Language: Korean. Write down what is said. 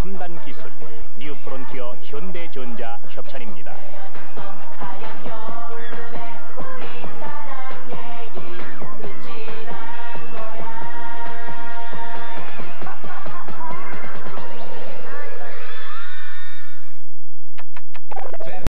첨단 기술, 뉴 프론티어 현대전자 협찬입니다.